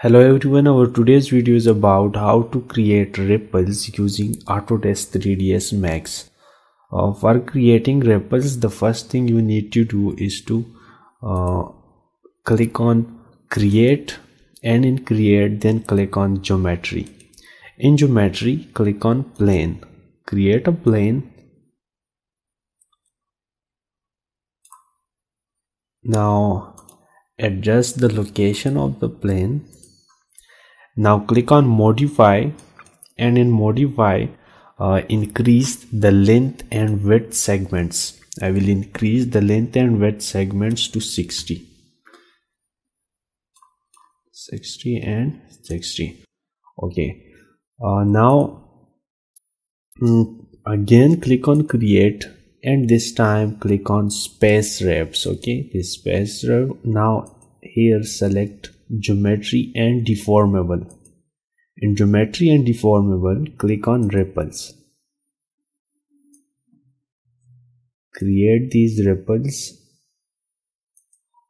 Hello everyone, our today's video is about how to create ripples using Autodesk 3ds Max. Uh, for creating ripples, the first thing you need to do is to uh, click on create and in create then click on geometry. In geometry, click on plane. Create a plane. Now adjust the location of the plane now click on modify and in modify uh, increase the length and width segments. I will increase the length and width segments to 60 60 and 60 okay. Uh, now mm, again click on create and this time click on space wraps. Okay. This space wrap now here select geometry and deformable in geometry and deformable click on ripples. Create these ripples.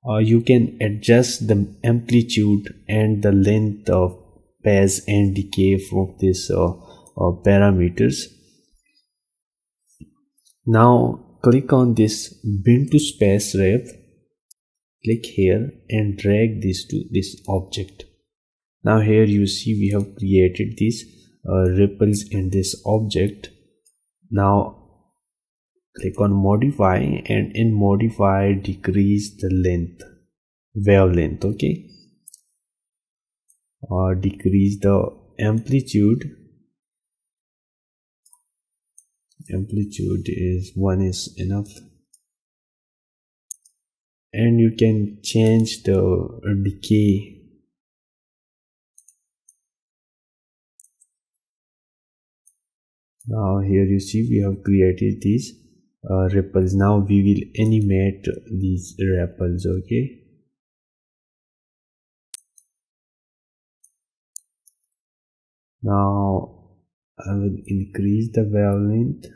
Uh, you can adjust the amplitude and the length of phase and decay from this uh, uh, parameters. Now click on this bind to space wrap click here and drag this to this object now here you see we have created these uh, ripples in this object. Now click on modify and in modify decrease the length wavelength okay? Or decrease the amplitude. Amplitude is one is enough. And you can change the decay now here you see we have created these uh, ripples. Now we will animate these ripples okay? Now I will increase the wavelength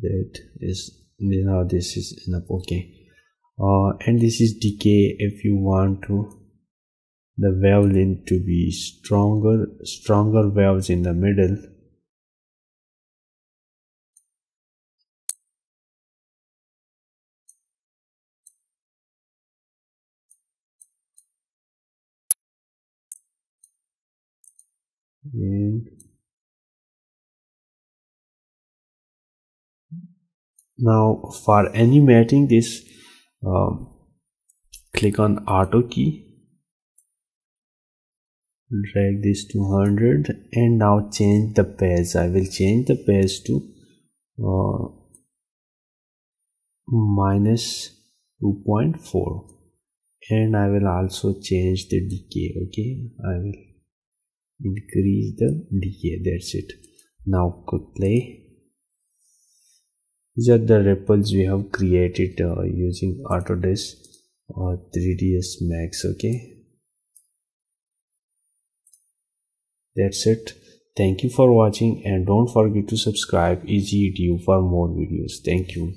that is now this is enough okay. Uh, and this is decay if you want to the wavelength to be stronger stronger waves in the middle and now for animating this um, click on auto key. Drag this to 100 and now change the phase. I will change the phase to uh, minus 2.4 and i will also change the decay okay? I will increase the decay that's it. Now quickly these are the ripples we have created uh, using Autodesk or 3ds Max okay? That's it. Thank you for watching and don't forget to subscribe. Easy for more videos. Thank you